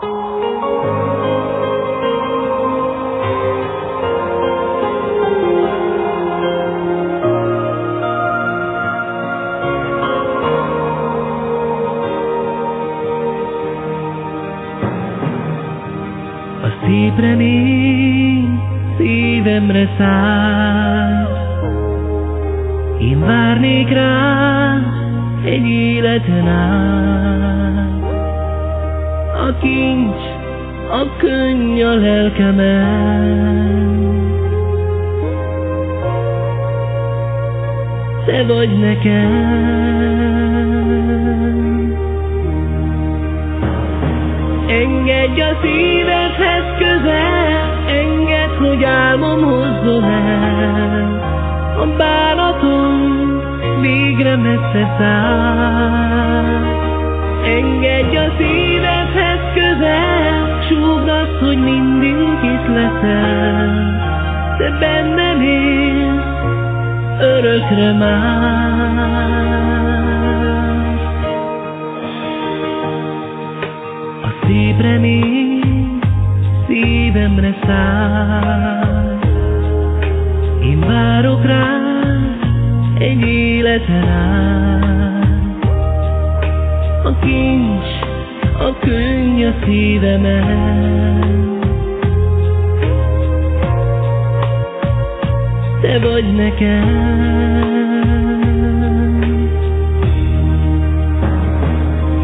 A szép remény szívemre száll. Én várnék rá egy életen át. A kincs, a könny a lelkemen. Te vagy nekem. Engedj a szívedhez közel, engedd, hogy álmom hozzon el. A bánatom végre messze száll. Engedj a szívedhez súgd azt, hogy mindig itt leszel. Te bennem élsz, örökre már. szép remény szívemre száll. Én várok rá egy életen át. A kincs, a könny a szívemen. Te vagy nekem.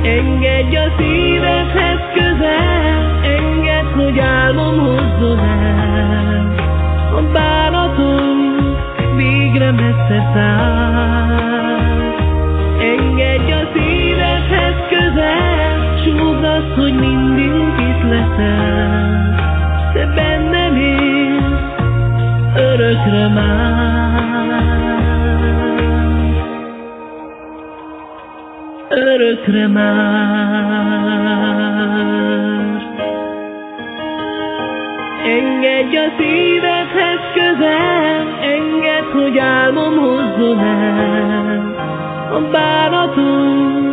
Engedj a szívedhez közel, engedd, hogy álmom hozzon el. A bánatom végre messze száll. Azt, hogy mindig itt leszel. Te bennem élsz, örökre már. örökre már. Engedj a szívedhez közel, engedd, hogy álmom hozzon el. A bánatom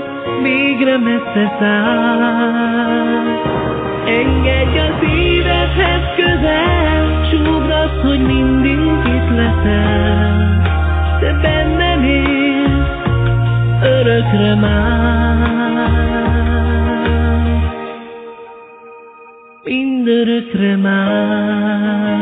végre messze száll. Engedj a szívedhez közel, súgd azt, hogy mindig itt leszel. Te bennem élsz, örökre már, mindörökre már.